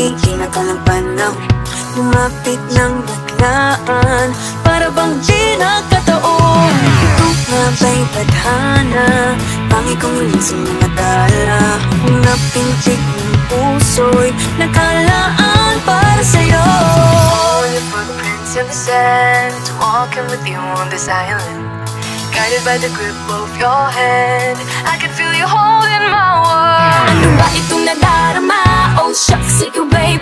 Hihinga ka ng panahon Lumapit ng biglaan. Para bang di nagkataon Ito nga ba'y tadhana? Pangi kong ilisong mga dala Mga pintig ng puso'y Nakalaan para sa'yo. All your footprints in the sand Walking with you on this island Guided by the grip of your hand I can feel you holding my world Ano ba itong nadarama? Oh shucks, ikaw ba'y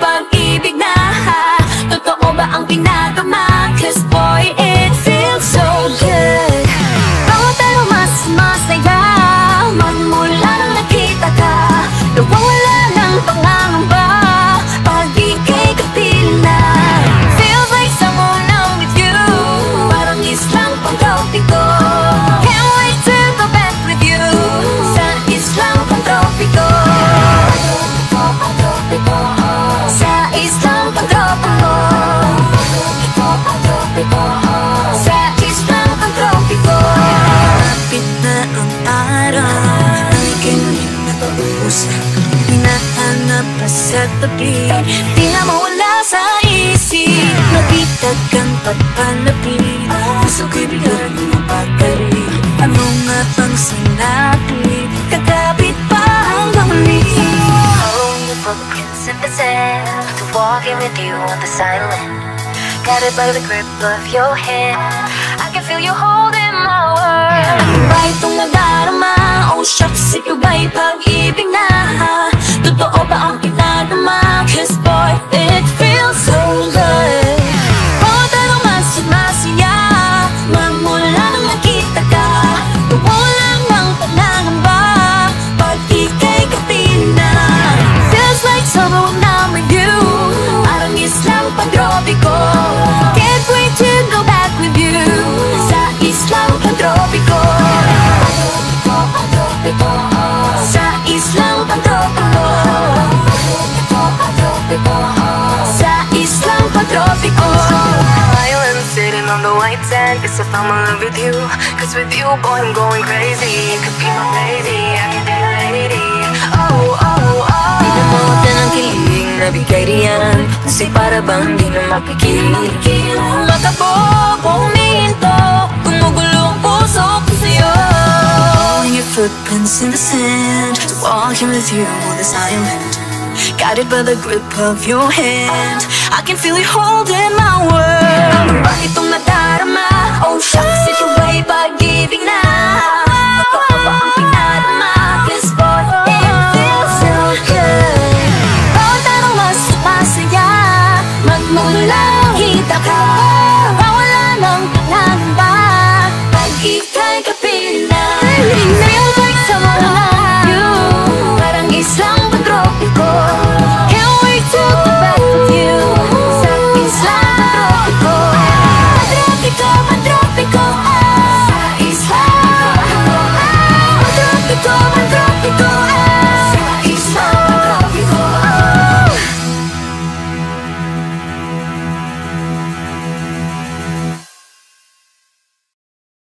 Ka sa tabi. Di na mawala sa isip. Nabitag kang pagpalapit Gusto ko'y bigyan mo pagkalit Ano nga ang sinabi? Kakapit pa hanggang huli your footprints in the sand To walking with you on the silent. Guided by the grip of your hand. I can feel you holding my world. Ano ba itong nadarama? Oh shucks, ikaw ba'y pag-ibig pag-tropiko Island sitting on the white sand. Guess if I'm in love with you. Cause with you, boy, I'm going crazy. You could be my lady, I can be your lady. Oh, oh, oh. Pinamutan ng kilig na bigay riyan Kasi para bang di na mapikil Makabobo, huminto Gumugulo ang puso ko sa'yo. Your footprints in the sand. Walking with you on this island Guided by the grip of your hand I can feel you holding my world. Ba itong